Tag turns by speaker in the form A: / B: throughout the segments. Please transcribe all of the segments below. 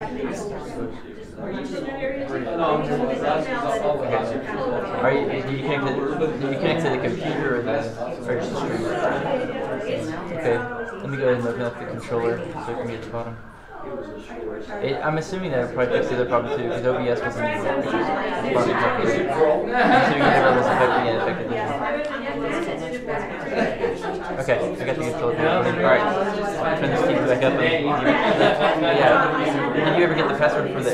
A: Are you, you connect to, do you connect to the computer or the, the screen? Okay, let me go ahead and open up the controller so I can get to the bottom. It, I'm assuming that it probably fixed the other problem too, because OBS wasn't responding properly. I'm assuming it was affecting it effectively. Okay, I got the controller. Alright, turn this TV back up. And, yeah. Did you ever get the password for the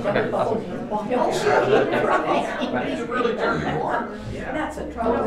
A: Okay, awesome.
B: That's a trouble.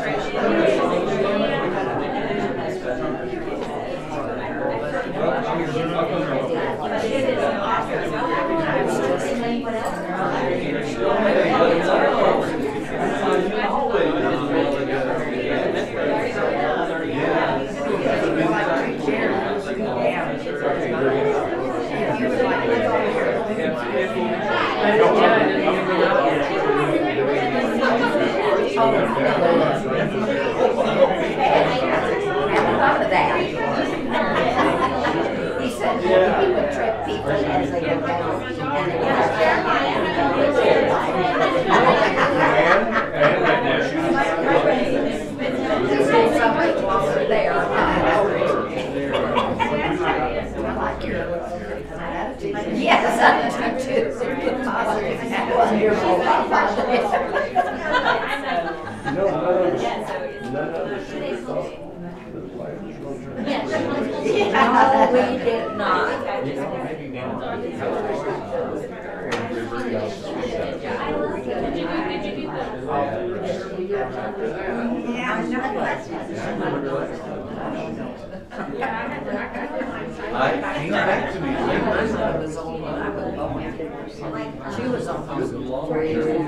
B: Thought of that. He said he would trip people as they go down. and it was- He said somebody while they're there. I like your attitude. Yes, I do too. Good positive. Wonderful. Positive.
C: No, none of us, none of us should thought that the was gonna turn.
B: No, we did not.
D: I came back to me.
B: Was old when I was born. She was almost three years old.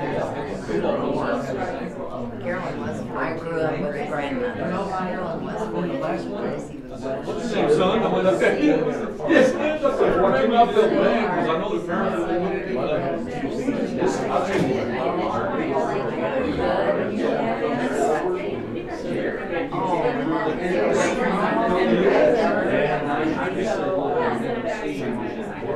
B: Carolyn wasn't. I grew up with a grandmother. Carolyn was
D: Same son, I went up. Yes, stand up there, watch him out the bang, because I know the parents. I'll tell you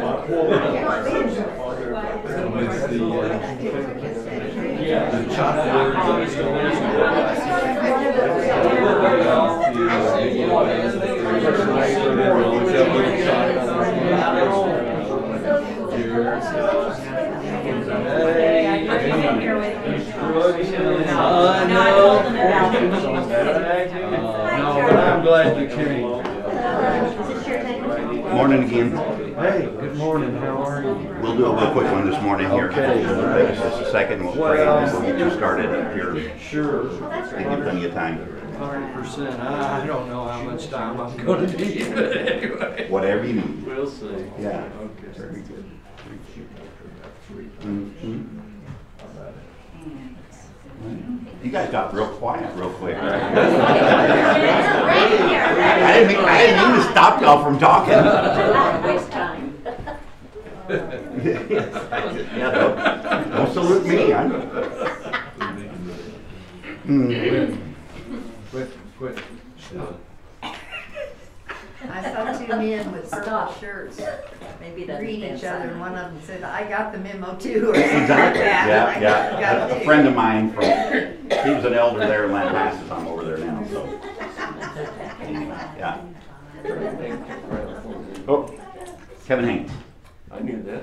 D: It's
E: We'll do a real quick one this morning here.
C: Okay.
E: Just a second, we'll pray, and we'll um, get you started up here.
C: Sure.
E: Give you plenty of time.
C: Hundred percent. I don't know how much time I'm gonna need, but anyway.
E: Whatever you need.
C: We'll see.
E: Yeah.
C: Okay.
E: Very good. Mhm. You guys got real quiet real quick. I didn't mean, I didn't mean to stop y'all from talking.
F: Waste time.
E: Yeah, don't, don't salute me. I'm, Hmm.
B: Quit, quit.
F: I saw two men with purple shirts
G: Maybe that's.
F: greeting each other, and one of them said, I got the memo too, or something like
E: Exactly,
F: that.
E: yeah,
F: And I
E: yeah.
F: got
E: A
F: it too.
E: friend of mine from, he was an elder there in Lampasas, I'm over there now, so. Yeah. Oh, Kevin Haynes.
H: I knew that.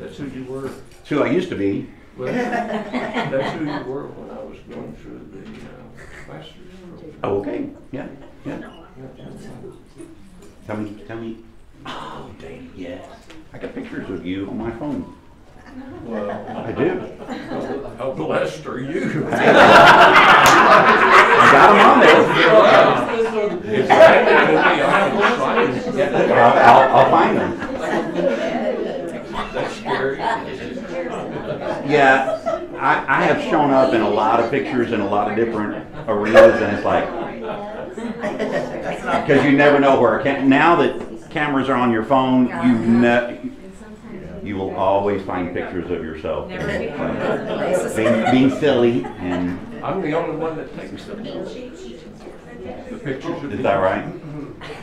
H: That's who you were.
E: It's who I used to be.
H: Well, that's who you were when I was going through the uh, master's program.
E: Oh, okay, yeah, yeah. Tell me, tell me. Oh, Dave, yes. I got pictures of you on my phone.
H: Well,
E: I do.
H: how blessed are you?
E: I got them on there.
H: If you hand it to me, I can sign it.
E: I'll, I'll, I'll find them.
H: That's scary.
E: Yeah, I, I have shown up in a lot of pictures in a lot of different arenas, and it's like, because you never know where. Ca- Now that cameras are on your phone, you ne- you will always find pictures of yourself being, being silly, and
H: I'm the only one that takes them. The pictures
E: is that right?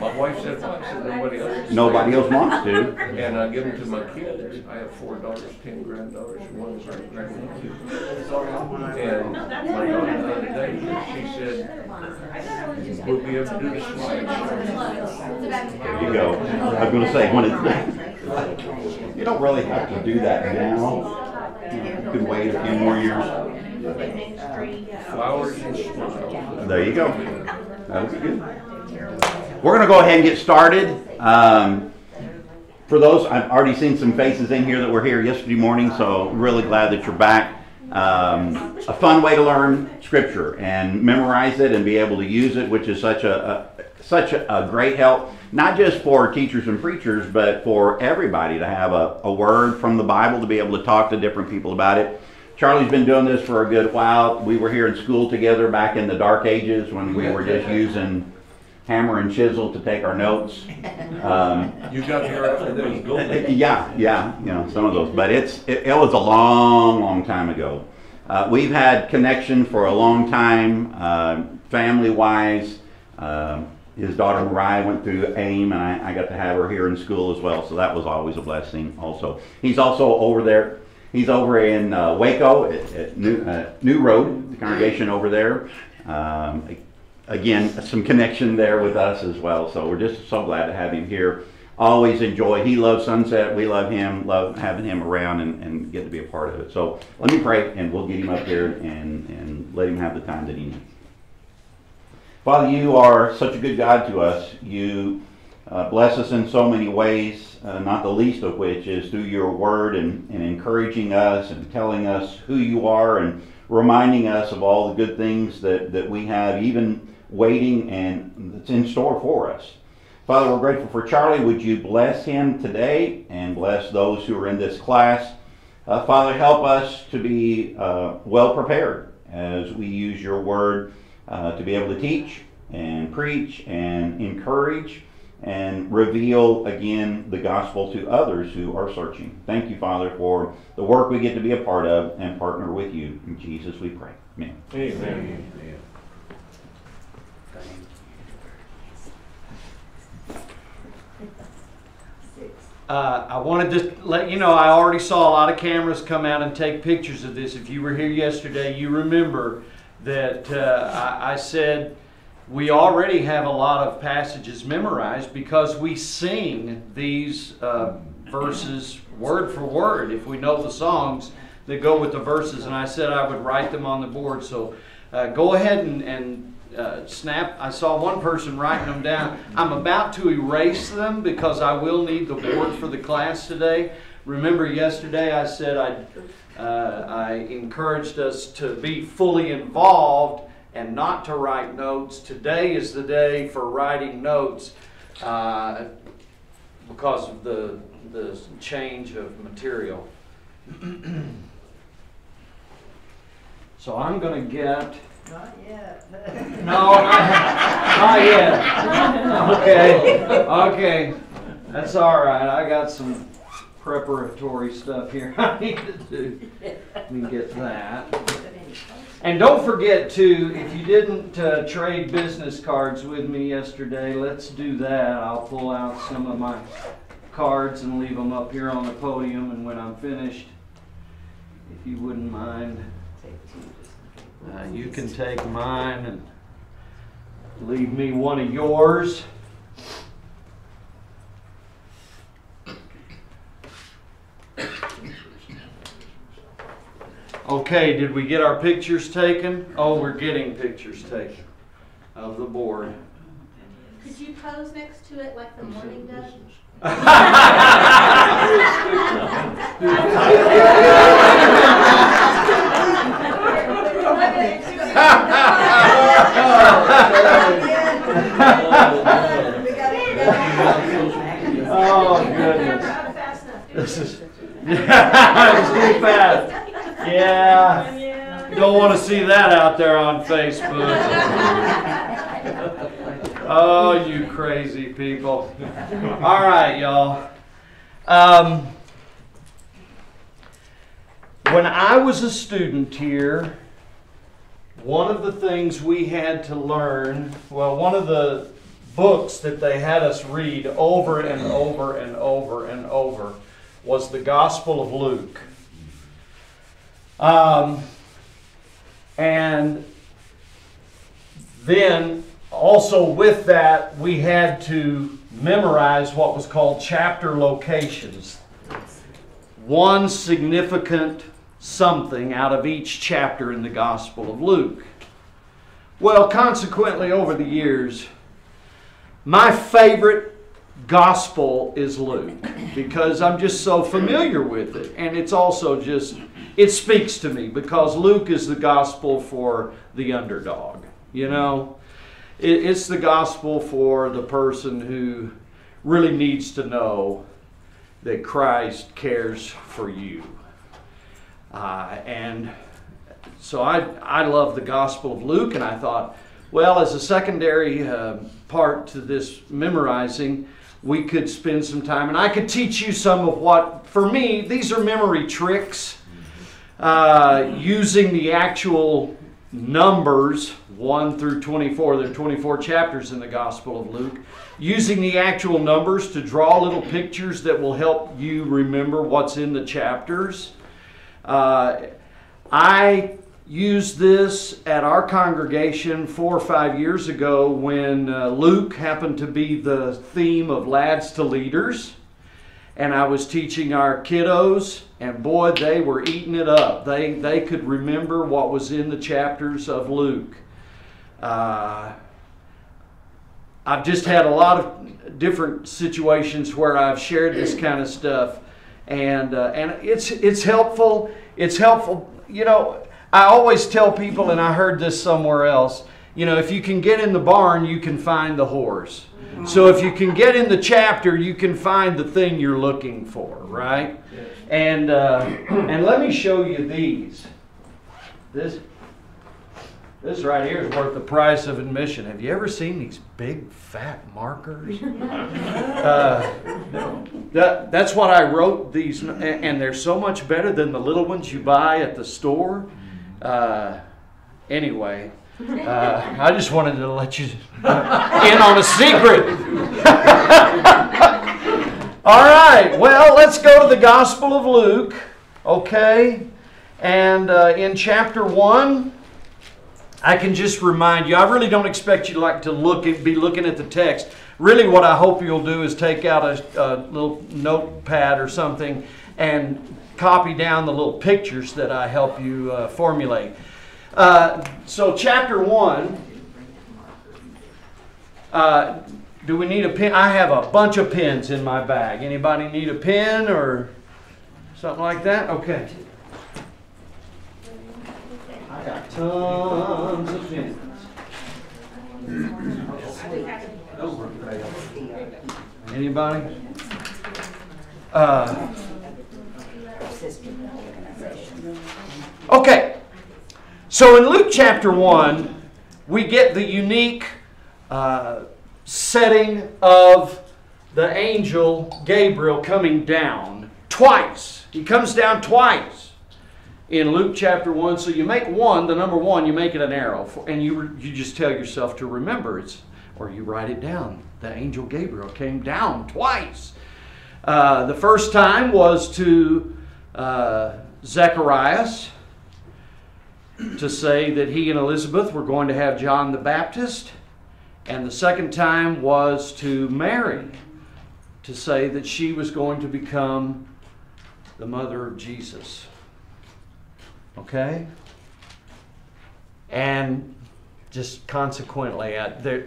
H: My wife said once that nobody else.
E: Nobody else wants to.
H: And I give them to my kids. I have four daughters, ten granddaughters, one great grandnephew. And my daughter the other day, she said, we'll be able to do the slideshow.
E: There you go. I was gonna say when it's you don't really have to do that now. You could wait a few more years.
H: Flowers and smiles.
E: There you go. That was good. We're gonna go ahead and get started. Um, for those, I've already seen some faces in here that were here yesterday morning, so really glad that you're back. Um, a fun way to learn scripture and memorize it and be able to use it, which is such a, a such a great help, not just for teachers and preachers, but for everybody to have a, a word from the Bible to be able to talk to different people about it. Charlie's been doing this for a good while. We were here in school together back in the dark ages when we were just using hammer and chisel to take our notes. Um,
H: You got here after
E: yeah, yeah, you know, some of those, but it's, it, it was a long, long time ago. Uh, we've had connection for a long time, uh, family-wise. Um his daughter Mariah went through AIM, and I, I got to have her here in school as well, so that was always a blessing also. He's also over there, he's over in uh, Waco at, at New, uh, New Road, the congregation over there. Um, again, some connection there with us as well. So we're just so glad to have him here. Always enjoy. He loves Sunset. We love him. Love having him around and, and get to be a part of it. So let me pray, and we'll get him up here and, and let him have the time that he needs. Father, you are such a good God to us. You uh, bless us in so many ways, uh, not the least of which is through your word and, and encouraging us and telling us who you are and reminding us of all the good things that, that we have, even waiting and that's in store for us. Father, we're grateful for Charlie. Would you bless him today and bless those who are in this class? Uh, Father, help us to be uh, well prepared as we use your word uh, to be able to teach and preach and encourage and reveal again the gospel to others who are searching. Thank you, Father, for the work we get to be a part of and partner with you. In Jesus we pray. Amen.
H: Amen.
D: Uh, I wanted to let you know I already saw a lot of cameras come out and take pictures of this. If you were here yesterday, you remember that uh, I, I said we already have a lot of passages memorized because we sing these uh, verses word for word if we know the songs that go with the verses. And I said I would write them on the board. So uh, go ahead and, and uh, snap. I saw one person writing them down. I'm about to erase them because I will need the board for the class today. Remember yesterday I said I, uh, I encouraged us to be fully involved and not to write notes. Today is the day for writing notes uh, because of the, the change of material. So I'm gonna get,
F: Not yet.
D: no, not, yet. Okay, okay, that's all right. I got some preparatory stuff here I need to do. Let me get that. And don't forget to, if you didn't uh, trade business cards with me yesterday, let's do that. I'll pull out some of my cards and leave them up here on the podium. And when I'm finished, if you wouldn't mind, uh, you can take mine and leave me one of yours. Okay, did we get our pictures taken? Oh, we're getting pictures taken of the board.
G: Could you pose next to it like the morning does?
D: Oh, goodness. This is, yeah, it's too fast. Yeah. Don't want to see that out there on Facebook. Oh, you crazy people. All right, y'all. Um, when I was a student here, one of the things we had to learn, well, one of the books that they had us read over and over and over and over was the Gospel of Luke. Um, and then also with that, we had to memorize what was called chapter locations. One significant something out of each chapter in the Gospel of Luke. Well, consequently, over the years, my favorite gospel is Luke because I'm just so familiar with it. And it's also just, it speaks to me because Luke is the gospel for the underdog. You know, it, it's the gospel for the person who really needs to know that Christ cares for you. Uh, and so I, I love the Gospel of Luke, and I thought, well, as a secondary uh, part to this memorizing, we could spend some time, and I could teach you some of what, for me, these are memory tricks. Uh, using the actual numbers 1 through 24, there are 24 chapters in the Gospel of Luke. Using the actual numbers to draw little pictures that will help you remember what's in the chapters. Uh, I used this at our congregation four or five years ago when uh, Luke happened to be the theme of Lads to Leaders. And I was teaching our kiddos, and boy, they were eating it up. They, they could remember what was in the chapters of Luke. Uh, I've just had a lot of different situations where I've shared this kind of stuff, and uh, and it's it's helpful. It's helpful. You know, I always tell people, and I heard this somewhere else. You know, if you can get in the barn, you can find the horse. So if you can get in the chapter, you can find the thing you're looking for, right? And uh, and let me show you these. This this right here is worth the price of admission. Have you ever seen these big fat markers? Uh, that, that's what I wrote these, and and they're so much better than the little ones you buy at the store. Uh, anyway, uh, I just wanted to let you in on a secret. All right, well, let's go to the Gospel of Luke, okay? And uh, in chapter 1, I can just remind you, I really don't expect you to like to look at, be looking at the text. Really, what I hope you'll do is take out a, a little notepad or something and copy down the little pictures that I help you uh, formulate. Uh, so, chapter 1. Uh, do we need a pen? I have a bunch of pens in my bag. Anybody need a pen or something like that? Okay. I got tons of pens. Anybody? Uh, okay. So in Luke chapter 1, we get the unique uh, setting of the angel Gabriel coming down twice. He comes down twice in Luke chapter 1. So you make one, the number one, you make it an arrow. For, and you, you just tell yourself to remember it's, or you write it down. The angel Gabriel came down twice. Uh, the first time was to uh, Zacharias to say that he and Elizabeth were going to have John the Baptist. And the second time was to Mary to say that she was going to become the mother of Jesus. Okay? And just consequently, uh, there,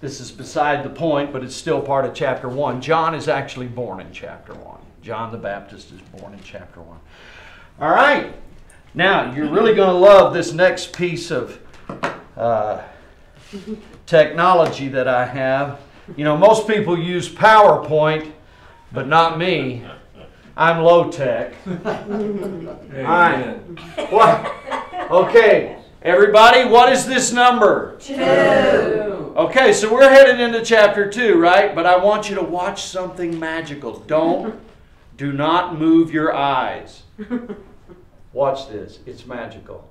D: this is beside the point, but it's still part of chapter 1. John is actually born in chapter 1. John the Baptist is born in chapter 1. All right. Now, you're really going to love this next piece of uh, technology that I have. You know, most people use PowerPoint, but not me. I'm low tech.
H: Amen.
D: What? Okay, everybody, what is this number?
F: Two.
D: Okay, so we're headed into chapter 2, right? But I want you to watch something magical. Don't, do not move your eyes. Watch this, it's magical.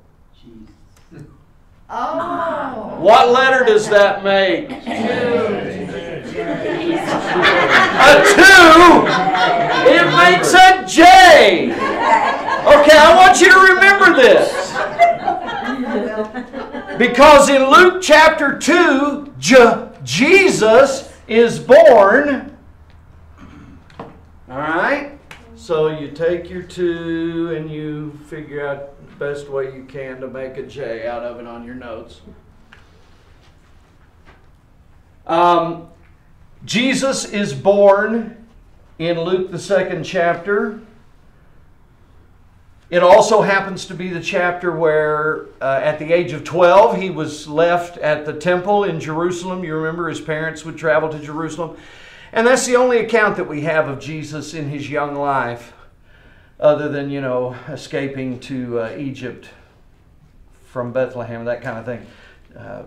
F: Oh.
D: What letter does that make? A 2? It makes a J! Okay, I want you to remember this. Because in Luke chapter 2, J- Jesus is born. All right? So you take your 2 and you figure out the best way you can to make a J out of it on your notes. Um, Jesus is born in Luke, the second chapter. It also happens to be the chapter where, uh, at the age of 12, he was left at the temple in Jerusalem. You remember his parents would travel to Jerusalem. And that's the only account that we have of Jesus in his young life, other than, you know, escaping to uh, Egypt from Bethlehem, that kind of thing. Uh,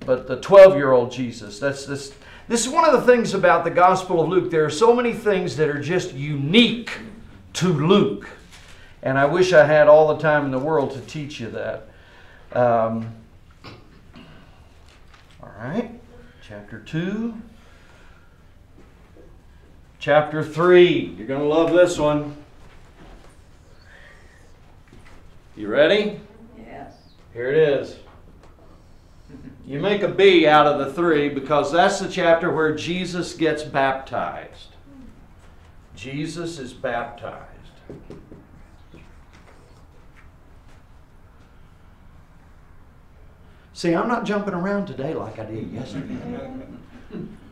D: but the 12 year old Jesus, that's this. This is one of the things about the Gospel of Luke. There are so many things that are just unique to Luke. And I wish I had all the time in the world to teach you that. Um, all right, chapter 2. Chapter 3. You're going to love this one. You ready?
F: Yes.
D: Here it is. You make a B out of the three because that's the chapter where Jesus gets baptized. Jesus is baptized. See, I'm not jumping around today like I did yesterday.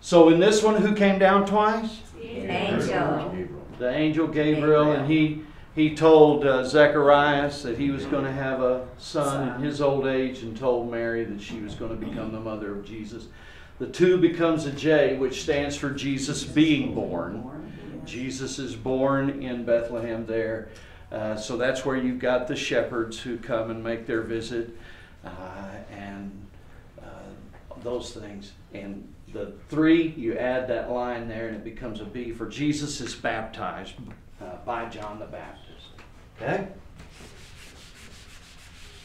D: So in this one, who came down twice?
F: An angel.
D: The angel Gabriel, and he he told uh, Zacharias that he was going to have a son in his old age, and told Mary that she was going to become the mother of Jesus. The two becomes a J, which stands for Jesus being born. Jesus is born in Bethlehem there. Uh, so that's where you've got the shepherds who come and make their visit uh, and uh, those things. And the three, you add that line there and it becomes a B for Jesus is baptized uh, by John the Baptist. Okay?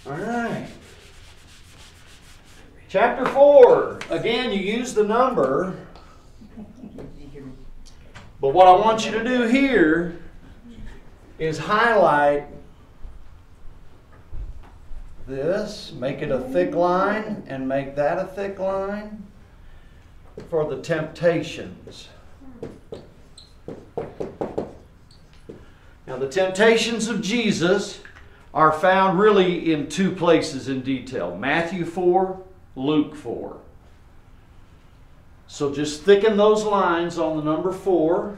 D: All right. Chapter 4. Again, you use the number. But what I want you to do here is highlight this, make it a thick line, and make that a thick line for the temptations. Now, the temptations of Jesus are found really in two places in detail Matthew 4, Luke 4. So just thicken those lines on the number 4.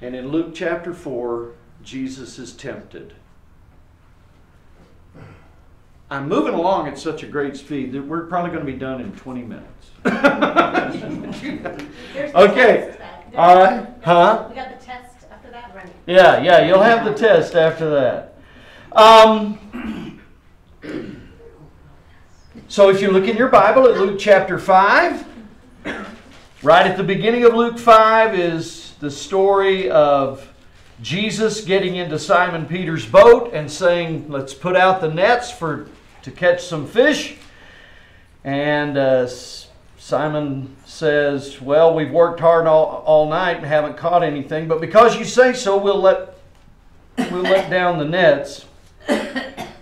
D: And in Luke chapter 4, Jesus is tempted. I'm moving along at such a great speed that we're probably going to be done in 20 minutes. Okay.
G: test back.
D: All right. Huh?
G: We got the test after that, right?
D: Yeah, yeah, you'll have the test after that. Um, so if you look in your Bible at Luke chapter 5, right at the beginning of Luke 5 is the story of Jesus getting into Simon Peter's boat and saying, Let's put out the nets for to catch some fish. And uh, Simon says, Well, we've worked hard all, all night and haven't caught anything, but because you say so, we'll let, we'll let down the nets.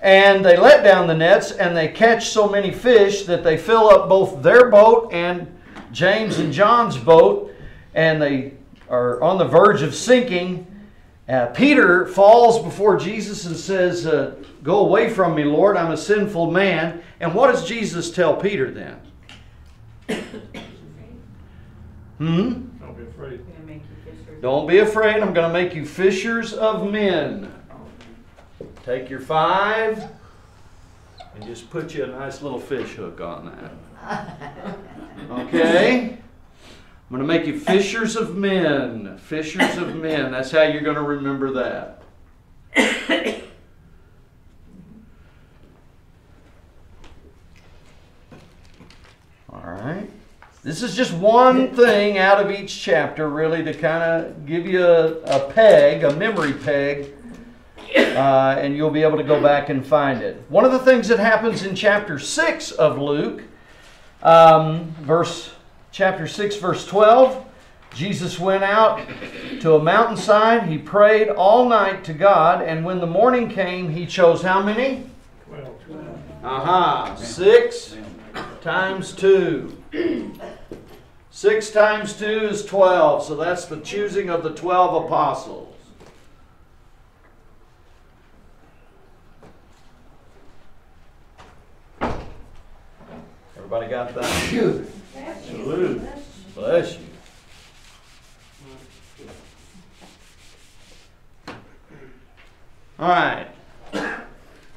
D: And they let down the nets and they catch so many fish that they fill up both their boat and James and John's boat, and they are on the verge of sinking. Uh, Peter falls before Jesus and says, uh, Go away from me, Lord, I'm a sinful man. And what does Jesus tell Peter then? Hmm?
B: Don't be afraid.
D: Don't be afraid, I'm going to make you fishers of men. Take your five and just put you a nice little fish hook on that. Okay? I'm going to make you fishers of men. Fishers of men. That's how you're going to remember that. Right. This is just one thing out of each chapter, really, to kind of give you a, a peg, a memory peg, uh, and you'll be able to go back and find it. One of the things that happens in chapter 6 of Luke, um, verse chapter 6, verse 12, Jesus went out to a mountainside. He prayed all night to God, and when the morning came, he chose how many?
B: Well,
D: Aha, six times two. Six times two is 12, so that's the choosing of the 12 apostles. Everybody got that? Salute. Bless you. All right.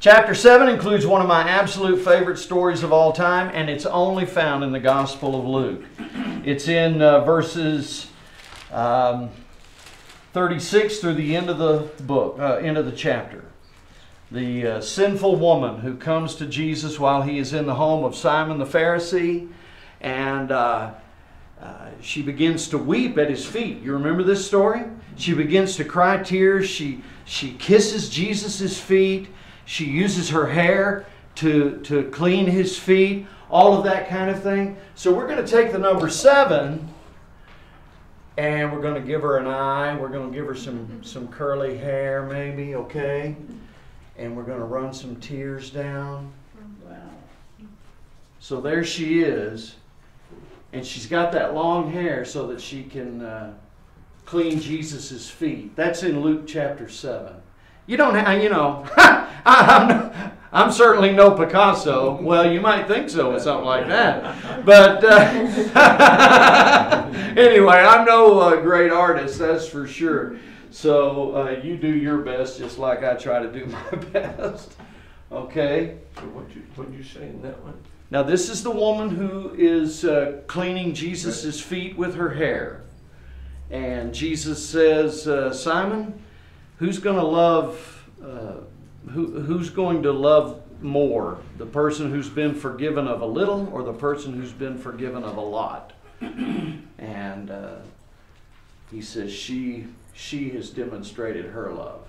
D: Chapter 7 includes one of my absolute favorite stories of all time, and it's only found in the Gospel of Luke. It's in uh, verses um, 36 through the end of the book, uh, end of the chapter. The uh, sinful woman who comes to Jesus while he is in the home of Simon the Pharisee, and uh, uh, she begins to weep at his feet. You remember this story? She begins to cry tears. She, she kisses Jesus' feet. She uses her hair to, to clean his feet, all of that kind of thing. So we're going to take the number seven and we're going to give her an eye. We're going to give her some, some curly hair, maybe, okay? And we're going to run some tears down. Wow. So there she is. And she's got that long hair so that she can uh, clean Jesus' feet. That's in Luke chapter 7. You don't have, you know, I'm, I'm certainly no Picasso. Well, you might think so with something like that. But uh, anyway, I'm no uh, great artist, that's for sure. So uh, you do your best just like I try to do my best. Okay?
H: So what you, what'd you say in that one?
D: Now, this is the woman who is uh, cleaning Jesus' feet with her hair. And Jesus says, uh, Simon, who's going to love, uh, who, who's going to love more? The person who's been forgiven of a little or the person who's been forgiven of a lot? and uh, he says, she, she has demonstrated her love.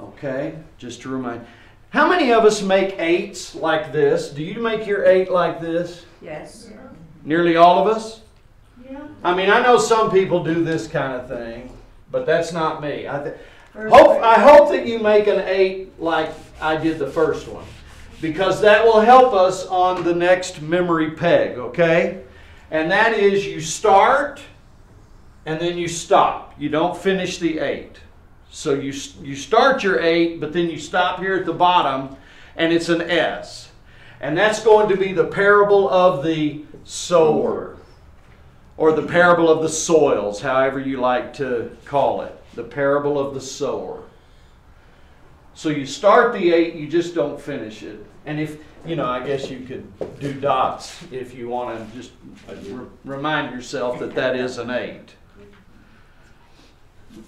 D: Okay? Just to remind. How many of us make eights like this? Do you make your eight like this?
F: Yes.
D: Nearly all of us?
G: Yeah.
D: I mean, I know some people do this kind of thing, but that's not me. I, th- hope, I hope that you make an eight like I did the first one, because that will help us on the next memory peg, okay? And that is you start and then you stop. You don't finish the eight. So you, you start your eight, but then you stop here at the bottom, and it's an S. And that's going to be the parable of the sower, or the parable of the soils, however you like to call it. The parable of the sower. So you start the eight, you just don't finish it. And if, you know, I guess you could do dots if you want to just re- remind yourself that that is an eight.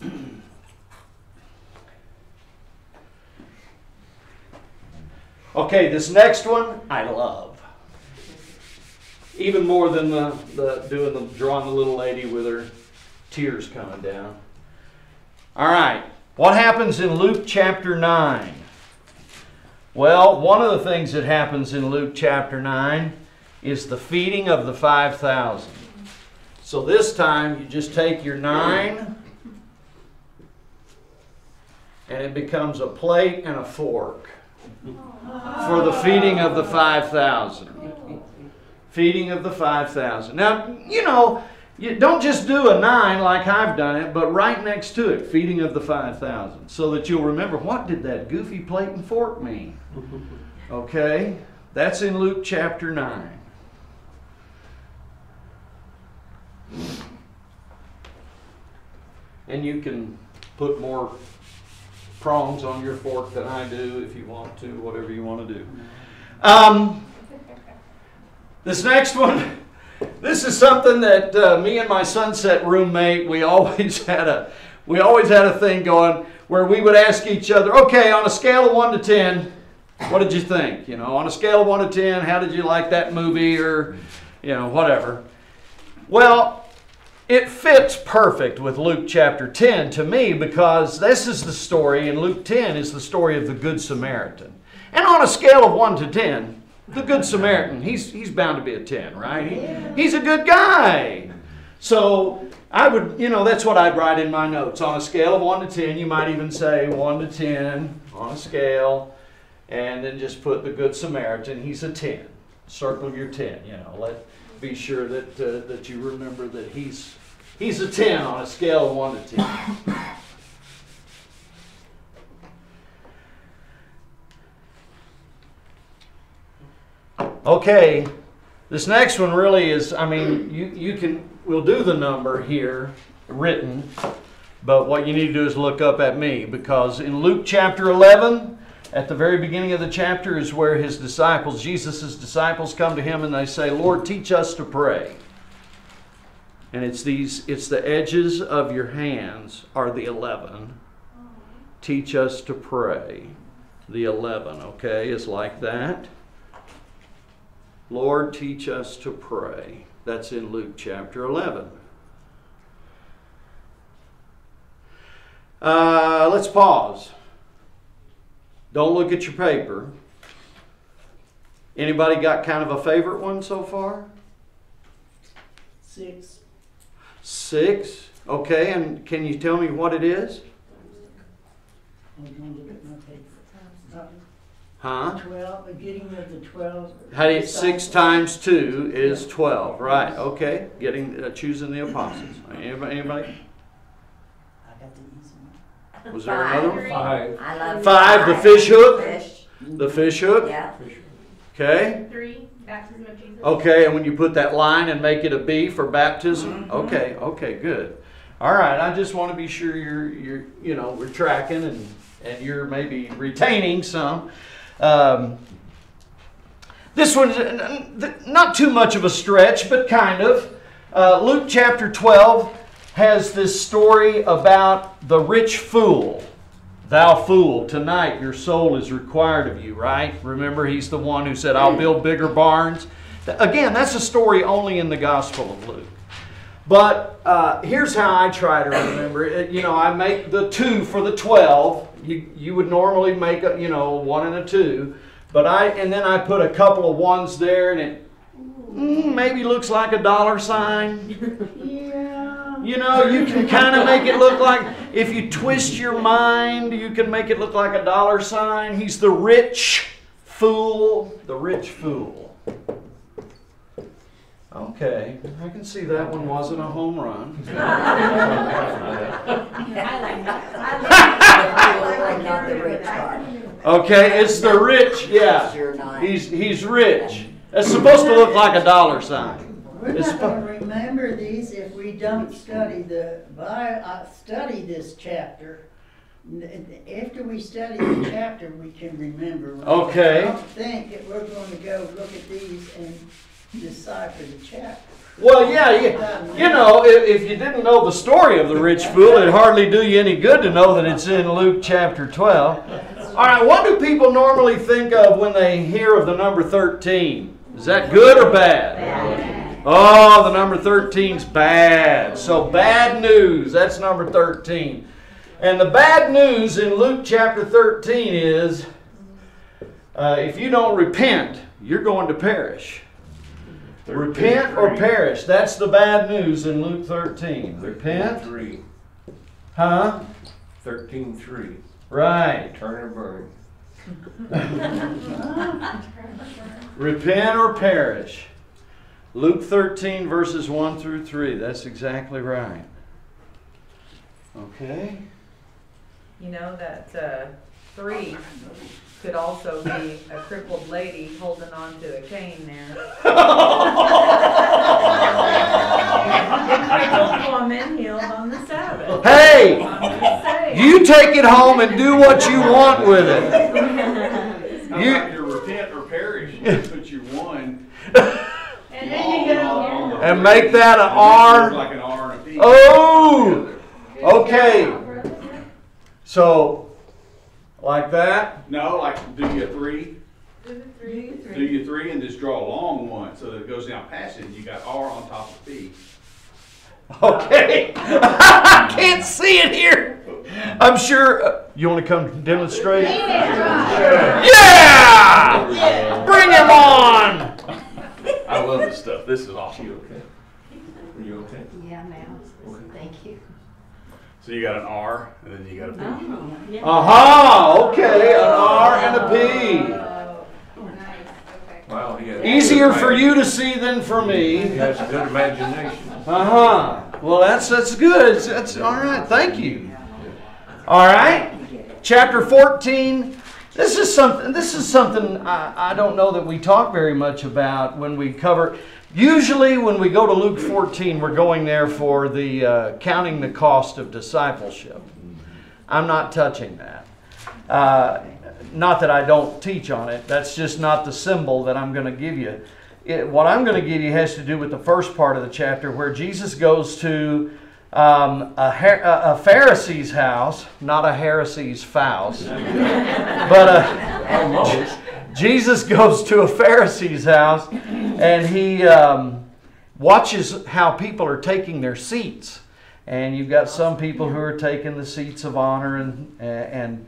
D: Okay, this next one I love. Even more than the, the doing the drawing the little lady with her tears coming down. All right, what happens in Luke chapter 9? Well, one of the things that happens in Luke chapter 9 is the feeding of the 5,000. So this time you just take your 9 and it becomes a plate and a fork for the feeding of the 5,000. Feeding of the 5,000. Now, you know, you don't just do a 9 like I've done it, but right next to it, feeding of the 5,000, so that you'll remember what did that goofy plate and fork mean? Okay? That's in Luke chapter 9. And you can put more prongs on your fork than I do if you want to, whatever you want to do. Um, this next one, this is something that uh, me and my sunset roommate, we always had a, we always had a thing going where we would ask each other, okay, on a scale of one to ten, what did you think? You know, on a scale of one to ten, how did you like that movie or, you know, whatever. Well, it fits perfect with Luke chapter 10 to me because this is the story, and Luke 10 is the story of the Good Samaritan. And on a scale of 1 to 10, the Good Samaritan, he's, he's bound to be a 10, right? He, he's a good guy. So I would, you know, that's what I'd write in my notes. On a scale of 1 to 10, you might even say 1 to 10 on a scale, and then just put the Good Samaritan, he's a 10. Circle your 10, you know, let be sure that, uh, that you remember that he's, he's a 10 on a scale of 1 to 10. Okay, this next one really is, I mean, you, you can, we'll do the number here written, but what you need to do is look up at me because in Luke chapter 11, at the very beginning of the chapter is where his disciples, Jesus' disciples, come to him and they say, Lord, teach us to pray. And it's these, it's the edges of your hands are the 11. Teach us to pray. The 11, okay, is like that. Lord, teach us to pray. That's in Luke chapter 11. Uh, let's pause. Don't look at your paper. Anybody got kind of a favorite one so far?
F: Six.
D: Six. Okay, and can you tell me what it is?
F: I'm gonna look at my paper. Uh,
D: Huh?
F: Twelve, beginning of the twelve.
D: How do you, six times two is twelve, right? Okay, getting uh, choosing the apostles. Anybody? anybody?
F: I got the easy one.
D: Was there another one?
H: Five.
F: I love
D: Five, the fish hook?
F: Fish,
D: The fish hook.
F: yeah.
D: Okay.
G: Three, baptism of Jesus.
D: Okay, and when you put that line and make it a B for baptism, okay, okay, good. All right, I just want to be sure you're you're you know we're tracking and and you're maybe retaining some. Um, this one's uh, not too much of a stretch, but kind of. Uh, Luke chapter 12 has this story about the rich fool. Thou fool, tonight your soul is required of you, right? Remember, he's the one who said, I'll build bigger barns. Again, that's a story only in the Gospel of Luke. But uh, here's how I try to remember it. You know, I make the two for the 12. You, you would normally make, a, you know, one and a two. But I, and then I put a couple of ones there and it mm, maybe looks like a dollar sign.
F: Yeah.
D: You know, you can kind of make it look like, if you twist your mind, you can make it look like a dollar sign. He's the rich fool, the rich fool. Okay, I can see that one wasn't a home run.
F: Not the rich.
D: Okay, it's the rich, yeah. He's, he's rich. It's supposed to look like a dollar sign.
I: We're
D: It's
I: not gonna remember these if we don't study the, Bi- uh, study this chapter. N- After we study the chapter, we can remember.
D: Okay.
I: I don't think that we're gonna go look at these and decipher the chapter.
D: Well, yeah, you, know, if, if you didn't know the story of the rich fool, it'd hardly do you any good to know that it's in Luke chapter 12. All right, what do people normally think of when they hear of the number 13? Is that good or bad? Oh, the number 13's bad. So bad news, that's number 13. And the bad news in Luke chapter 13 is uh, if you don't repent, you're going to perish. Repent or perish. That's the bad news in Luke 13. Repent.
H: Three.
D: Huh?
H: Thirteen, three.
D: Right.
H: Turn or burn.
D: Repent or perish. Luke 13, verses 1 through 3. That's exactly right. Okay.
J: You know that uh, three could also be a crippled lady holding on to a cane there. A crippled woman healed on the Sabbath.
D: Hey!
J: I'm just saying.
D: You take it home and do what you want with it. You-
B: about your repent or perish? You put your one.
J: And there you go.
D: And make that an R.
B: Like an R and a P.
D: Oh! Okay. So, like that?
B: No, like do you a three,
J: Do the three,
B: do
J: three.
B: you three and just draw a long one so that it goes down past it. You got R on top of P.
D: Okay. I can't see it here. I'm sure. Uh, you want to come demonstrate? Yeah! Bring him on!
B: I love this stuff. This is awesome.
H: Are You okay? Are you okay?
F: Yeah, now, thank you.
B: So you got an R and then you got a P.
D: Aha! Okay, an R and a P.
H: Wow, he has.
D: Easier for you to see than for
H: He
D: me.
H: has a good imagination.
D: Uh huh. Well, that's that's good. That's, that's all right. Thank you. All right. Chapter fourteen. This is something. This is something I, I don't know that we talk very much about when we cover. Usually, when we go to Luke fourteen, we're going there for the uh, counting the cost of discipleship. I'm not touching that. Uh, not that I don't teach on it. That's just not the symbol that I'm going to give you. It, what I'm going to give you has to do with the first part of the chapter where Jesus goes to um, a a Pharisee's house, not a heresy's house, but a, Jesus goes to a Pharisee's house and he um, watches how people are taking their seats. And you've got some people who are taking the seats of honor, and, and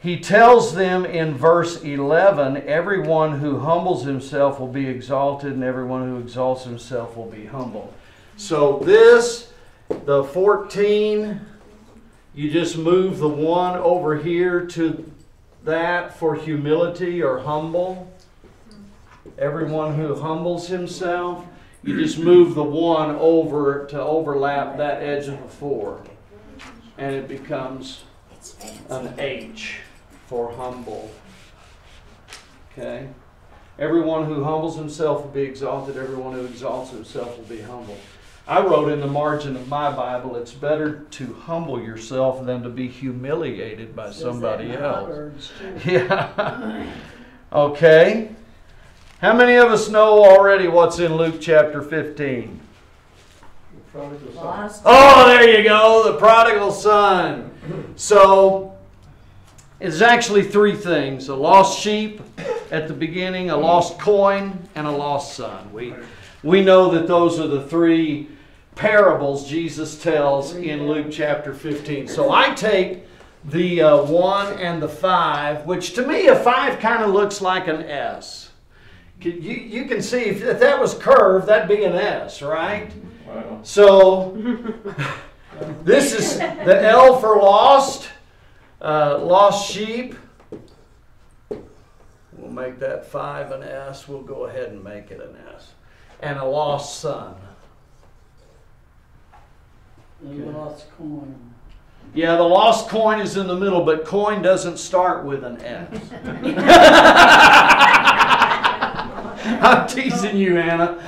D: he tells them in verse 11 everyone who humbles himself will be exalted, and everyone who exalts himself will be humbled. So, this, the 14, you just move the one over here to that for humility or humble. Everyone who humbles himself, you just move the one over to overlap that edge of the four. And it becomes an H for humble. Okay? Everyone who humbles himself will be exalted, everyone who exalts himself will be humble. I wrote in the margin of my Bible, it's better to humble yourself than to be humiliated by somebody else. Yeah. Okay. How many of us know already what's in Luke chapter 15?
F: Lost.
D: Oh, there you go, the prodigal son. So, it's actually three things a lost sheep at the beginning, a lost coin, and a lost son. We, we know that those are the three parables Jesus tells in Luke chapter 15. So, I take the uh, one and the five, which to me, a five kind of looks like an S. You, you can see if, if that was curved, that'd be an S, right?
H: Wow.
D: So, this is the L for lost, uh, lost sheep. We'll make that five an S. We'll go ahead and make it an S. And a lost son.
I: The lost coin.
D: Yeah, the lost coin is in the middle, but coin doesn't start with an S. I'm teasing you, Anna.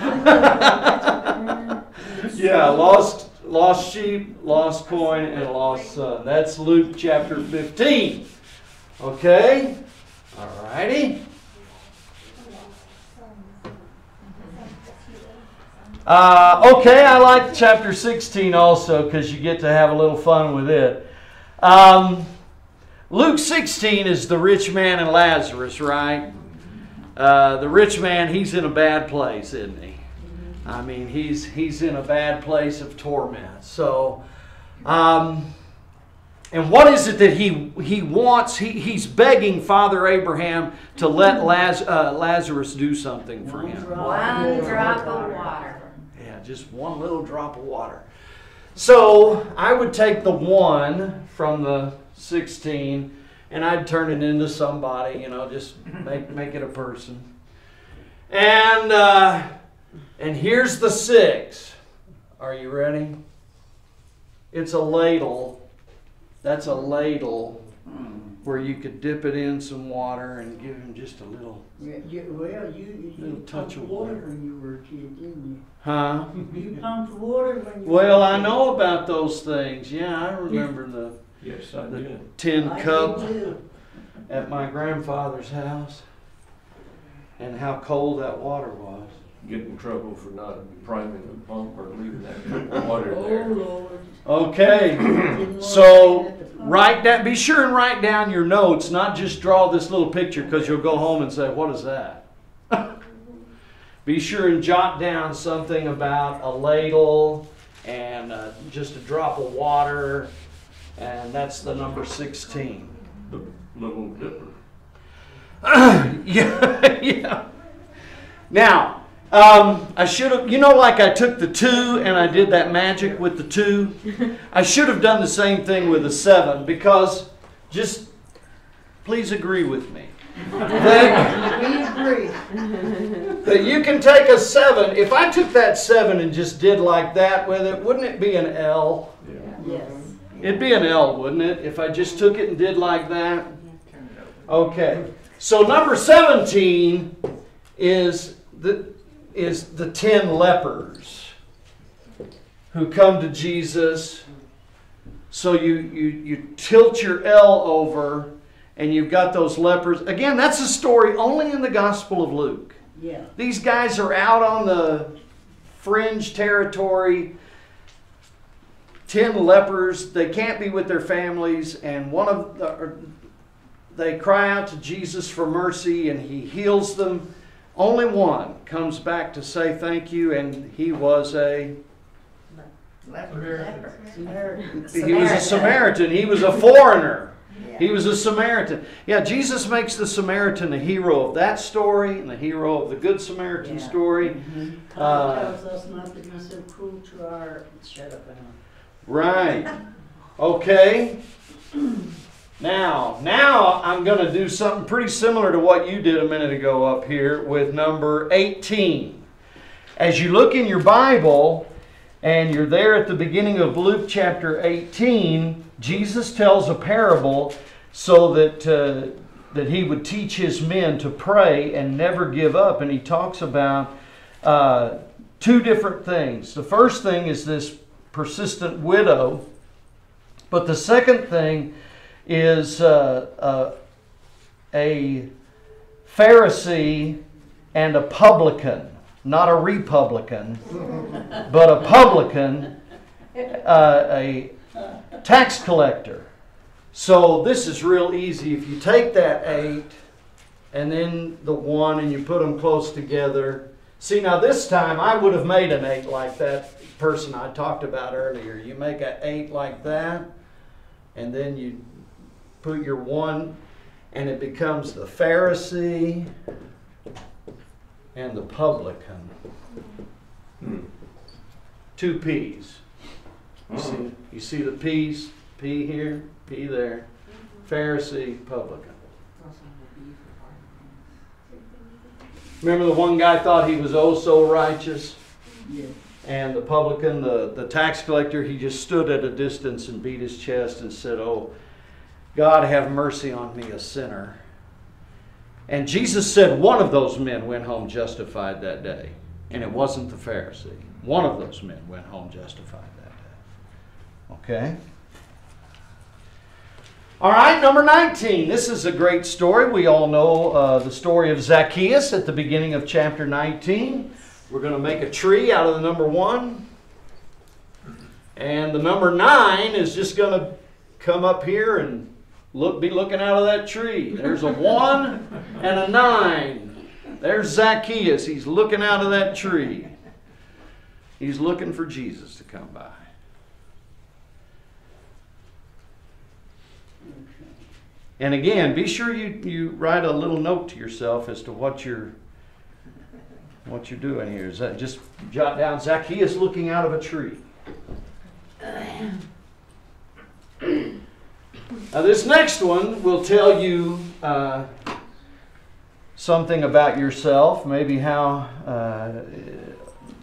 D: yeah, lost lost sheep, lost coin, and lost son. That's Luke chapter 15. Okay? Alrighty. Uh, okay, I like chapter 16 also because you get to have a little fun with it. Um, Luke 16 is the rich man and Lazarus, right? Uh, the rich man, he's in a bad place, isn't he? I mean, he's he's in a bad place of torment. So, um, and what is it that he he wants? He, he's begging Father Abraham to let Laz, uh, Lazarus do something for him.
F: One drop of water.
D: Just one little drop of water. So I would take the one from the 16 and I'd turn it into somebody, you know, just make, make it a person. And, uh, and here's the six. Are you ready? It's a ladle. That's a ladle where you could dip it in some water and give him just a little,
I: Yeah, you, well, you,
D: Little touch
I: pumped
D: of
I: water
D: water.
I: when you were a kid, didn't
D: huh?
I: you? You pumped water when you. were
D: Well, I
I: kid.
D: know about those things. Yeah, I remember the
H: Yes, I
D: the
H: did.
D: tin
I: I
D: cup
I: too.
D: at my grandfather's house and how cold that water was.
H: Get in trouble for not priming the pump or leaving that water
I: Oh,
H: there.
I: Lord.
D: Okay, so
I: to have to pump.
D: write that. Be sure and write down your notes, not just draw this little picture because you'll go home and say, "What is that?" Be sure and jot down something about a ladle and uh, just a drop of water, and that's the number sixteen.
H: The little dipper.
D: yeah, yeah. Now, um, I should have, you know, like I took the two and I did that magic with the two. I should have done the same thing with the seven because just please agree with me that,
I: We agree.
D: that you can take a seven. If I took that seven and just did like that with it, wouldn't it be an L?
I: Yes.
D: It'd be an L, wouldn't it? If I just took it and did like that? Okay. So number 17 is the is the 10 lepers who come to Jesus. So you you you tilt your L over and you've got those lepers. Again, that's a story only in the Gospel of Luke.
I: Yeah.
D: These guys are out on the fringe territory. Ten lepers, they can't be with their families, and one of the, they cry out to Jesus for mercy, and he heals them. Only one comes back to say thank you, and he was a
I: Leper. Samaritan.
D: he was a Samaritan. He was a foreigner.
I: Yeah.
D: He was a Samaritan. Yeah, Jesus makes the Samaritan the hero of that story and the hero of the Good Samaritan
I: Yeah.
D: story.
I: Paul
D: Uh,
I: tells us not to be so cruel to our, shut up,
D: Right. Okay. Now, now I'm going to do something pretty similar to what you did a minute ago up here with number 18. As you look in your Bible and you're there at the beginning of Luke chapter 18, Jesus tells a parable so that uh, that he would teach his men to pray and never give up. And he talks about uh, two different things. The first thing is this persistent widow, but the second thing is uh, uh, a Pharisee and a publican, not a Republican, but a publican, uh, a tax collector. So this is real easy. If you take that eight and then the one and you put them close together. See, now this time I would have made an eight like that person I talked about earlier. You make an eight like that, and then you put your one, and it becomes the Pharisee and the publican.
H: Hmm.
D: Two P's. You see, you see the P's? P here, P there. Pharisee, publican. Remember the one guy thought he was oh so righteous?
I: Yeah.
D: And the publican, the, the tax collector, he just stood at a distance and beat his chest and said, Oh, God, have mercy on me, a sinner. And Jesus said one of those men went home justified that day. And it wasn't the Pharisee. One of those men went home justified that day. Okay? All right, number 19. This is a great story. We all know uh, the story of Zacchaeus at the beginning of chapter 19. We're going to make a tree out of the number one. And the number nine is just going to come up here and look, be looking out of that tree. There's a one and a nine. There's Zacchaeus. He's looking out of that tree. He's looking for Jesus to come by. And again, be sure you, you write a little note to yourself as to what you're what you're doing here. Is that just jot down Zacchaeus looking out of a tree. Now, this next one will tell you uh, something about yourself, maybe how, uh,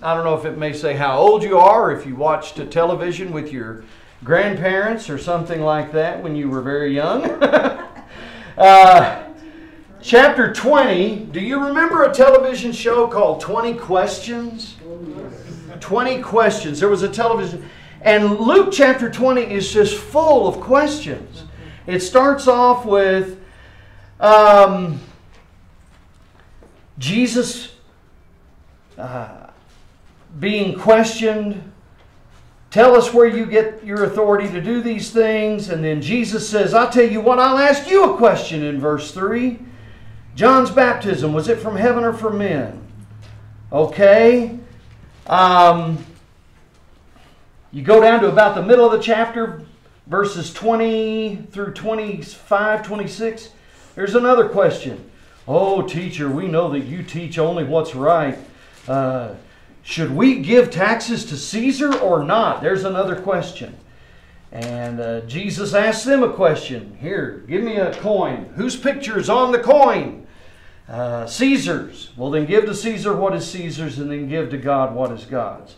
D: I don't know if it may say how old you are, if you watched a television with your grandparents or something like that when you were very young. uh, chapter 20, do you remember a television show called 20 Questions? 20 Questions. There was a television. And Luke chapter 20 is just full of questions. It starts off with um, Jesus uh, being questioned. Tell us where you get your authority to do these things. And then Jesus says, I'll tell you what, I'll ask you a question in verse 3. John's baptism, was it from heaven or from men? Okay. Um, you go down to about the middle of the chapter, verses 20 through 25, 26. There's another question. Oh, teacher, we know that you teach only what's right. Uh, should we give taxes to Caesar or not? There's another question. And uh, Jesus asked them a question. Here, give me a coin. Whose picture is on the coin? Uh, Caesar's. Well, then give to Caesar what is Caesar's, and then give to God what is God's.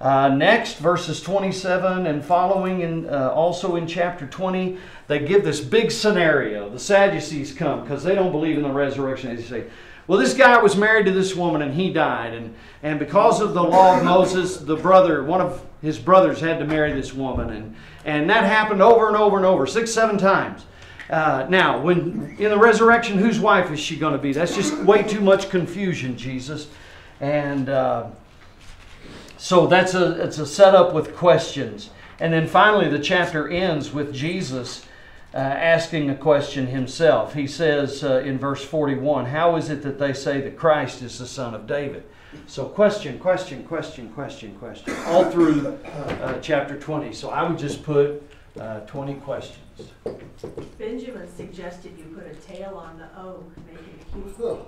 D: Uh, next, verses 27 and following, and uh, also in chapter 20, they give this big scenario. The Sadducees come because they don't believe in the resurrection. They say, well, this guy was married to this woman and he died. And, and because of the law of Moses, the brother, one of his brothers had to marry this woman. And, and that happened over and over and over, six, seven times. Uh, now, when in the resurrection, whose wife is she going to be? That's just way too much confusion, Jesus. And uh, so that's a it's a setup with questions. And then finally, the chapter ends with Jesus uh, asking a question himself. He says uh, in verse 41, How is it that they say that Christ is the Son of David? So, question, question, question, question, question, all through uh, chapter 20. So, I would just put uh, 20 questions.
G: Benjamin suggested you put a tail on the O, make it cute.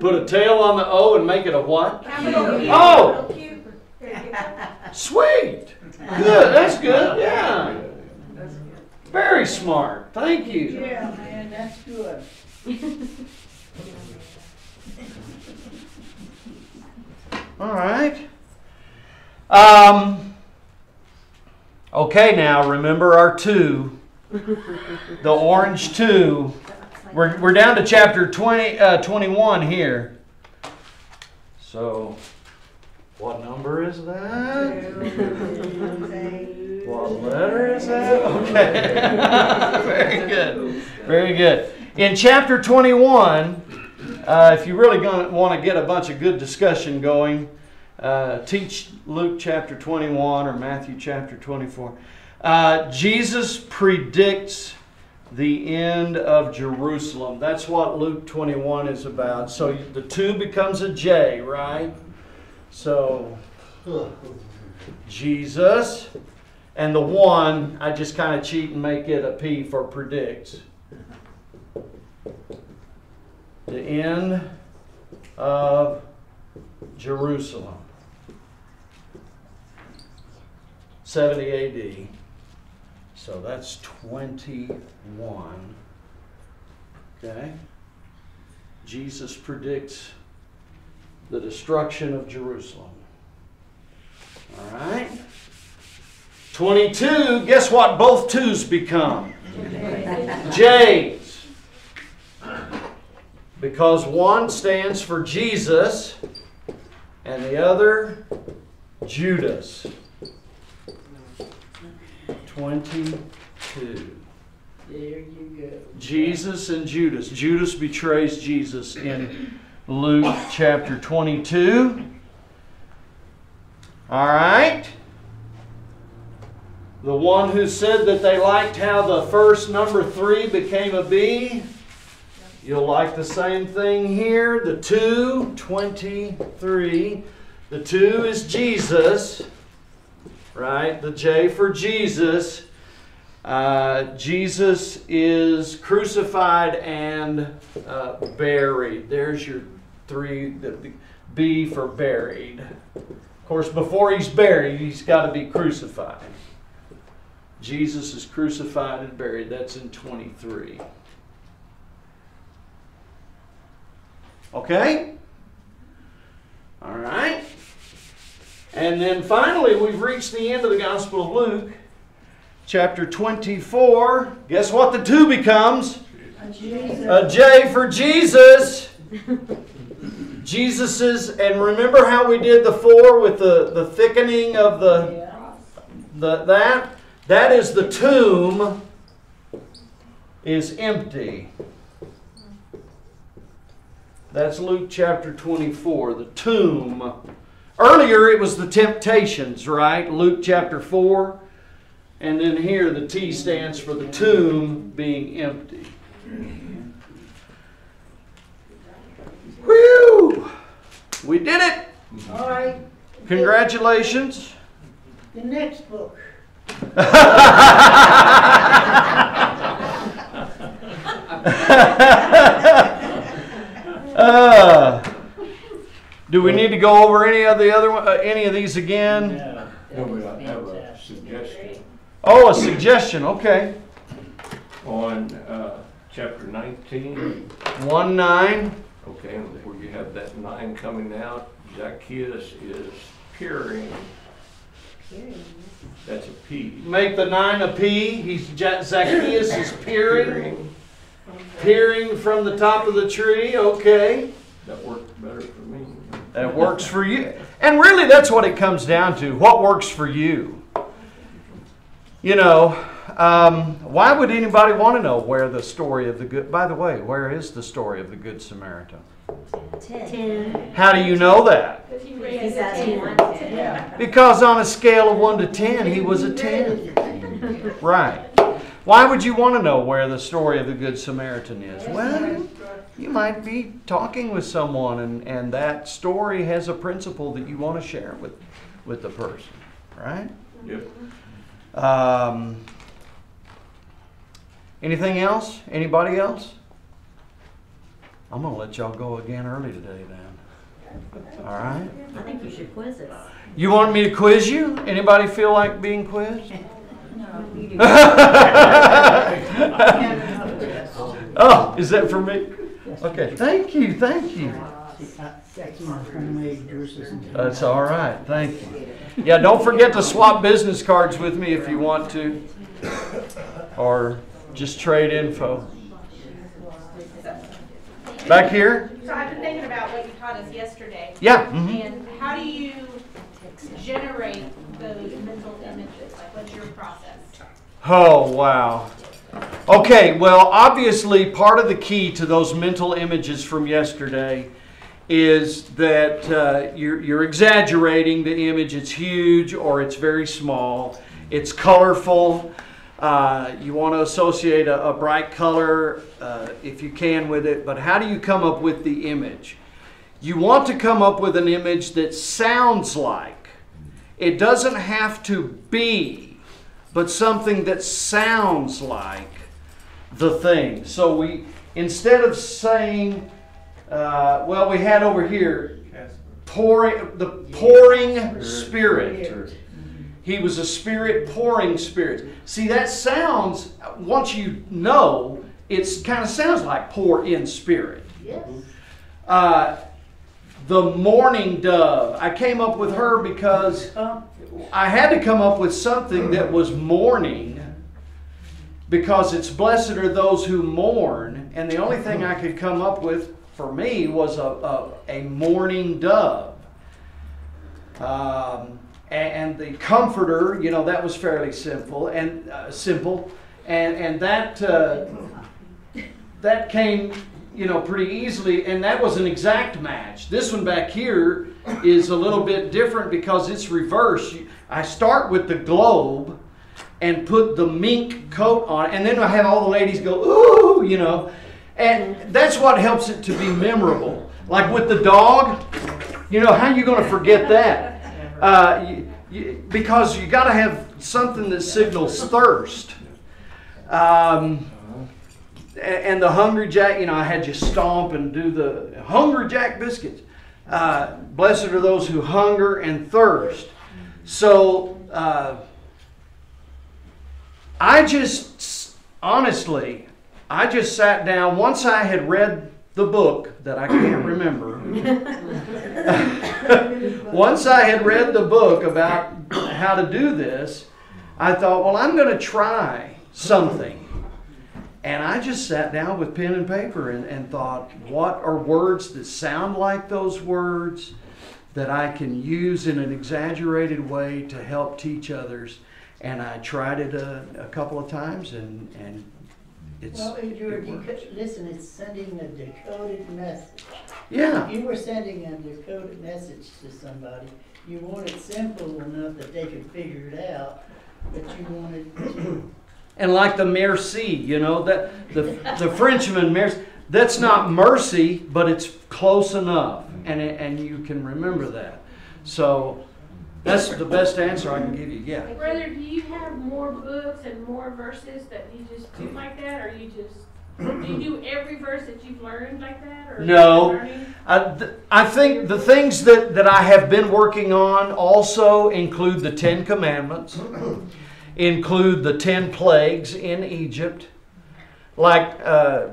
D: Put a tail on the O and make it a what?
G: Capital Q.
D: Oh!
G: Capital Q. There you go.
D: Sweet! Good, that's good, yeah.
G: That's good.
D: Very smart. Thank you.
I: Yeah, man, that's good.
D: All right. Um, okay, now remember our two. The orange two. We're, we're down to chapter 20, uh, 21 here. So, what number is that? What letter is that? Okay. Very good. Very good. In chapter 21, uh, if you really gonna want to get a bunch of good discussion going, uh, teach Luke chapter 21 or Matthew chapter 24. Uh, Jesus predicts the end of Jerusalem. That's what Luke 21 is about. So the 2 becomes a J, right? So Jesus. And the 1, I just kind of cheat and make it a P for predicts. The end of Jerusalem. 70 AD. So that's 21. Okay? Jesus predicts the destruction of Jerusalem. All right? 22, guess what both twos become? J's. Because one stands for Jesus and the other Judas. 22.
I: There you go.
D: Jesus and Judas. Judas betrays Jesus in Luke chapter 22. All right. The one who said that they liked how the first number three became a B. You'll like the same thing here. The two, 23. The two is Jesus, right? The J for Jesus. Uh, Jesus is crucified and uh, buried. There's your three, the the B for buried. Of course, before he's buried, he's got to be crucified. Jesus is crucified and buried. That's in 23. Okay? All right. And then finally, we've reached the end of the Gospel of Luke, chapter 24. Guess what the two becomes? A J for Jesus. Jesus's, and remember how we did the four with the, the thickening of the, the that? That is the tomb is empty. That's Luke chapter 24, the tomb. Earlier it was the temptations, right? Luke chapter 4. And then here the T stands for the tomb being empty. Whew! We did it!
I: All right,
D: Congratulations.
I: the next book.
D: Uh, do we need to go over any of the other one- uh, any of these again?
H: No, but I have a suggestion
D: Oh, a suggestion. Okay.
H: on, uh, chapter nineteen,
D: One nine.
H: okay, where you have that nine coming out, Zacchaeus is peering. That's a P.
D: Make the nine a P. He's Ja- Zacchaeus is peering, peering from the top of the tree. Okay.
H: That worked better for me.
D: That works for you. And really, that's what it comes down to. What works for you? You know, um, why would anybody want to know where the story of the good? By the way, where is the story of the Good Samaritan?
F: Ten.
D: How do you know that?
F: He's at ten.
D: Because on a scale of one to ten, he was a ten. Right. Why would you want to know where the story of the Good Samaritan is? Well, you might be talking with someone, and, and that story has a principle that you want to share with, with the person, right?
H: Yep.
D: Um, anything else? Anybody else? I'm going to let y'all go again early today, then. All right.
F: I think you should quiz us.
D: You want me to quiz you? Anybody feel like being quizzed? No. oh, is that for me? Okay, thank you, thank you.
I: That's my homemade juices.
D: That's all right, thank you. Yeah, don't forget to swap business cards with me if you want to, or just trade info. Back here?
K: So I've been thinking about what you taught us yesterday.
D: Yeah. mhm.
K: And how do you generate those mental images? Like, what's your process?
D: Oh, wow. Okay, well, obviously, part of the key to those mental images from yesterday is that uh, you're, you're exaggerating the image. It's huge or it's very small. It's colorful. Uh, you want to associate a, a bright color uh, if you can with it, but how do you come up with the image? You want to come up with an image that sounds like. It doesn't have to be, but something that sounds like the thing. So we, instead of saying, uh, well, we had over here pouring the pouring spirit. He was a spirit pouring spirit. See, that sounds once you know, it's kind of sounds like pour in spirit.
I: Yes.
D: Uh, the morning dove. I came up with her because
I: Um,
D: I had to come up with something that was mourning because it's blessed are those who mourn. And the only thing I could come up with for me was a, a, a mourning dove. Um, and, and the comforter, you know, that was fairly simple and uh, simple. And, and that, uh, that came, you know, pretty easily. And that was an exact match. This one back here is a little bit different because it's reversed. I start with the globe and put the mink coat on, and then I have all the ladies go, ooh, you know. And that's what helps it to be memorable. Like with the dog, you know, how you going to forget that? Uh, you, you, because you got to have something that signals thirst. Um, and the Hungry Jack, you know, I had you stomp and do the Hungry Jack biscuits. Uh, blessed are those who hunger and thirst. So uh, I just, honestly, I just sat down. Once I had read the book that I can't remember, once I had read the book about how to do this, I thought, well, I'm going to try something. And I just sat down with pen and paper and, and thought, what are words that sound like those words that I can use in an exaggerated way to help teach others? And I tried it a, a couple of times and, and it's.
I: Well, you're,
D: it works.
I: listen, it's sending a decoded message.
D: Yeah.
I: If you were sending a decoded message to somebody, you want it simple enough that they could figure it out, but you wanted to
D: And like the merci, you know, that the the Frenchman merci, that's not mercy, but it's close enough, and it, and you can remember that. So that's the best answer I can give you. Yeah.
K: Brother, do you have more books and more verses that you just do like that, or you just, do you do every verse that you've learned like that, or?
D: No. I, th- I think the things that, that I have been working on also include the Ten Commandments, include the ten plagues in Egypt. Like, uh,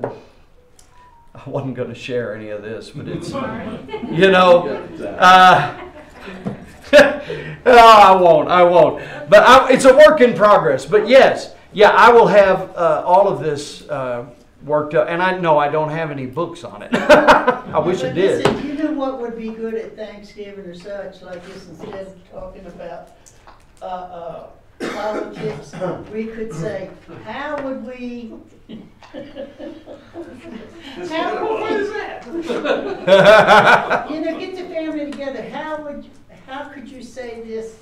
D: I wasn't going to share any of this, but it's, you know, uh, no, I won't. I won't. But I, it's a work in progress. But yes, yeah, I will have uh, all of this uh, worked up. And I know I don't have any books on it. I wish I did.
I: listen, you know what would be good at Thanksgiving or such, like this, instead of talking about, politics, we could say, how would we? How would we,
B: that?
I: you know, get the family together, how would, you- how could you say this?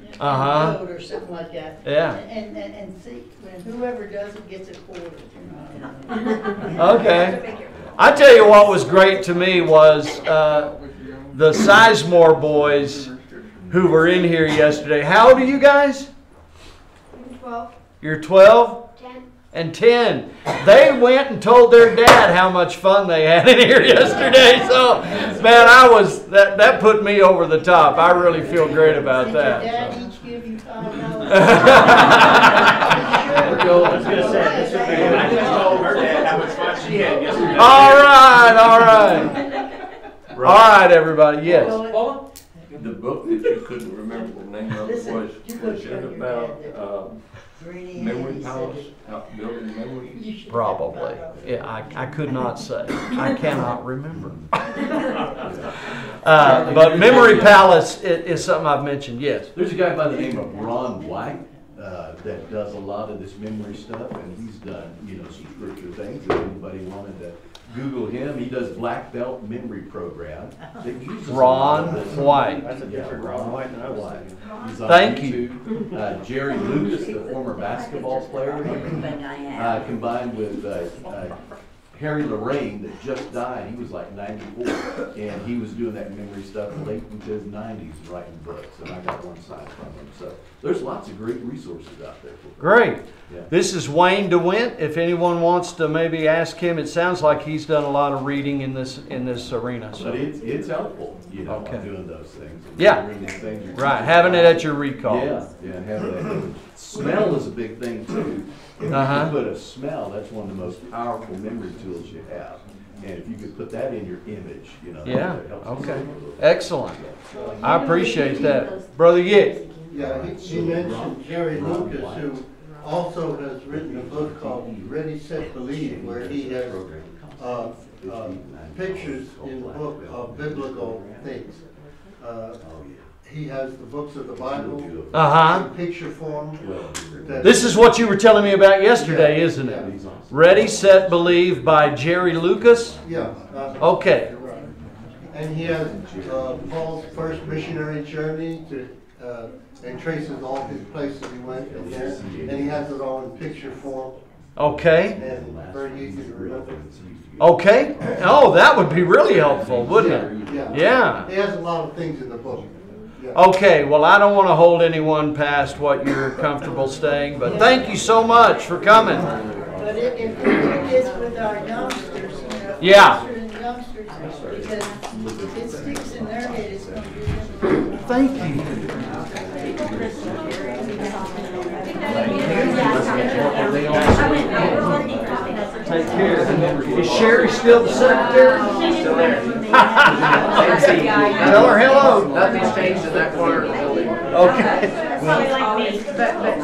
I: in a
D: Uh-huh.
I: vote Or something like that.
D: Yeah.
I: And, and, and see, when whoever does it gets a quarter, you know.
D: Okay. I tell you what was great to me was uh, the Sizemore boys who were in here yesterday. How old are you guys?
K: Twelve,
D: You're 12
K: ten.
D: and 10. They went and told their dad how much fun they had in here yesterday. So, man, I was that that put me over the top. I really feel great about
I: Did your
D: that.
I: dad each give you five dollars?
L: I was gonna say, this would be, I just told her dad how much fun she had yesterday.
D: All right, all right. All right, everybody. Yes.
H: The book that you couldn't remember the name of
I: Listen,
H: was, was
I: show
H: it
I: your
H: about,
I: dad
H: um,
I: Greenie,
H: memory palace,
I: it.
H: how building memories?
D: Probably. Yeah, I, I could not say. I cannot remember. Uh, but Memory Palace i- is, something I've mentioned, yes.
L: There's a guy by the name of Ron White, uh, that does a lot of this memory stuff, and he's done, you know, some scripture things, if anybody wanted to Google him, he does black belt memory program. that uses a lot of
D: Ron. White.
L: That's a different Ron White than I was. He's on
D: Thank you.
L: Uh, Jerry Lucas, the former basketball player, uh, combined with, uh, uh, Harry Lorayne that just died, he was like ninety-four, and he was doing that memory stuff late into his nineties, writing books, and I got one signed from him, so there's lots of great resources out there. for-
D: Great.
L: Yeah.
D: This is Wayne DeWint. If anyone wants to maybe ask him, it sounds like he's done a lot of reading in this, in this arena.
L: But
D: So,
L: it's, it's helpful, you know,
D: Okay.
L: doing those things.
D: Yeah.
L: Things,
D: right, having it at your recall.
L: Yeah, yeah, having. Smell is a big thing too. If you
D: Uh-huh.
L: can put a smell, that's one of the most powerful memory tools you have. And if you could put that in your image, you know.
D: Yeah,
L: that helps
D: okay.
L: you a little.
D: Excellent. I appreciate that. Brother Yick.
M: Yeah, he, he mentioned Jerry Lucas, who also has written a book called Ready, Set, Believe, where he has, uh, uh, pictures in the book of biblical things. Uh, He has the books of the Bible.
D: Uh-huh.
M: in Picture form.
D: This is what you were telling me about yesterday, isn't it? Ready, Set, Believe by Jerry Lucas?
M: Yeah. uh,
D: Okay.
M: And he has, uh, Paul's first missionary journey to, uh, and traces all his places he went in there, and he has it all in picture form
D: Okay,
M: and very easy to remember.
D: okay. Oh, that would be really helpful, wouldn't it?
M: Yeah.
D: Yeah.
M: He has a lot of things in the book. Yeah.
D: Okay, well, I don't want to hold anyone past what you're comfortable staying, but thank you so much for coming.
I: But if, if we do this with our youngsters, you know.
D: Yeah.
I: youngsters and youngsters, Because if it sticks in their head, it's gonna be them.
D: Thank you. Take care. Is Sherry still the secretary?
J: Still there.
D: Tell her hello.
H: Nothing's changed in that corner of the building.
D: Okay.
J: Probably like me. But, but.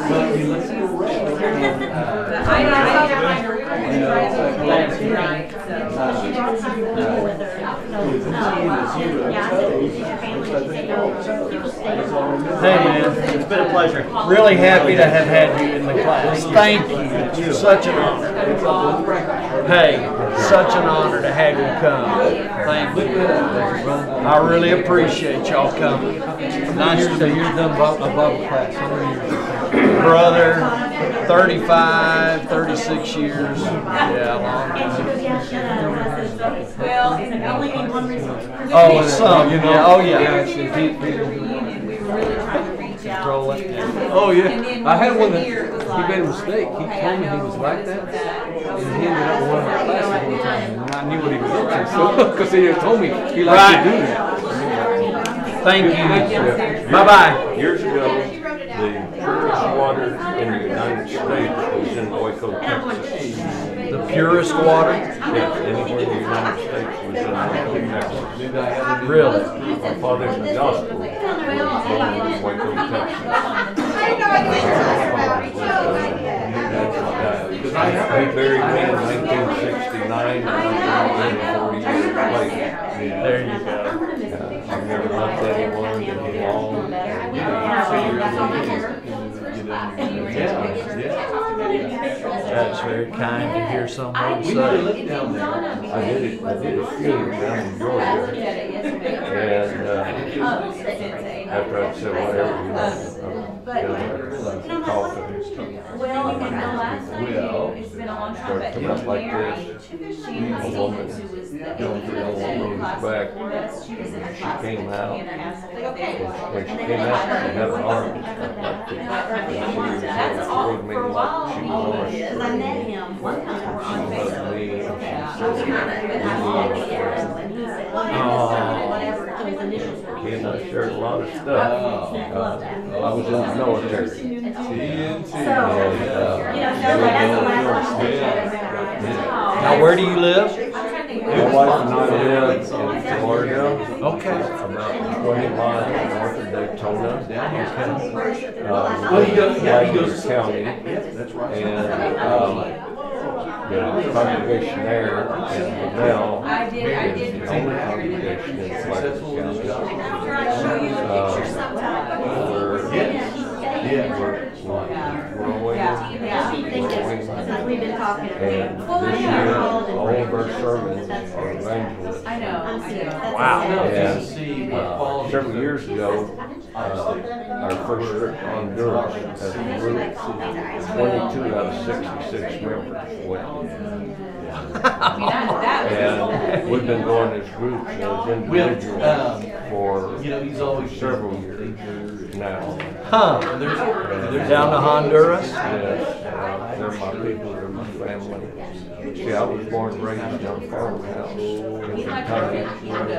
J: But I, I don't mind her trying to do that tonight,
D: Hey man, it's been a pleasure. Really happy to have had you in the class. Thank you. Such an honor. Hey, such an honor to have you come. Thank you. I really appreciate y'all coming. Nice to meet you.
A: done above, above class. How many years?
D: Brother, 35, 36 years. Yeah, long time.
J: Well, I only need one result.
D: Oh, some, yeah, oh
A: Yeah,
D: yeah.
A: it's a deep-
J: Reunion, we were really trying to reach out.
D: Control it.
J: you.
A: Oh, yeah. I had one that-
J: here it was
A: he made a mistake. He told me he was like that. And he ended up in one of my classes one time, and I knew what he was up to, so, because he had told me he liked
D: Right.
A: to do that.
D: Thank you. Bye-bye.
H: Years ago, the purest water in the United States was in Waco, Texas.
D: The purest water?
H: Yes, anywhere in the United States was in Waco, Texas.
D: Really?
H: My father's in the gospel, was born in Waco, Texas. He buried me in nineteen sixty-nine, and I'm forty years later.
D: There you go.
H: Yeah, I've never left anyone that belonged.
D: That's very kind to hear someone
L: We
D: say.
L: lived down there.
H: I did it, I did a funeral down in Georgia, and, uh, after I'd said whatever, you know, I was gonna cough and stuff.
J: Well, and the last time,
H: Well,
J: it's been a long time, but
H: like
J: Mary, she was the who was the.
H: through all the
J: She was in the
H: she
J: class.
H: came out.
J: And I asked, like, okay.
H: When she came out, she had an arm and like. And she was
J: That's all, for a while,
H: she
J: he
H: was.
J: was, cause I met him one time, we're on
H: She me
J: Facebook.
H: and
J: Yeah.
H: she said,
J: And he said,
D: Oh.
J: whatever, his initials were.
H: He and I shared a lot of stuff. Uh, I was in the military.
J: So,
H: uh,
J: you know, so like, that's the last one.
D: Now, where do you live?
J: I'm trying to think.
H: My wife and I live in Florida,
D: Okay.
H: about twenty miles north of Daytona. Uh,
L: Well, he goes, yeah, he
H: Wagner
L: goes.
H: County.
L: Yes, that's right.
H: And, um, the congregation there in Liddell
J: I did, I
H: is
J: did.
H: the only congregation in Wagner County.
J: After I show you the
H: Uh,
J: picture sometime.
H: We're,
L: Yeah.
H: we're like growing,
J: Yeah, yeah.
H: growing.
F: We've been talking.
H: And
J: Well,
H: this
J: yeah.
H: year, all of our sermons are evangelists.
J: I know, I know.
D: Wow.
H: And
L: See
H: uh,
L: what
H: several years ago, uh, our first trip to Honduras as a group, twenty-two out of sixty-six members went.
J: I mean, that, that was.
H: And we've been going as groups, as individuals
L: um,
H: for
L: You know, he's always
H: several years now.
D: Huh.
L: There's, there's.
D: Down to Honduras?
H: Yes, uh, they're my people, they're my family. See, I was born and raised in a farmhouse in
J: He's my cousin,
H: Kentucky.
J: he had a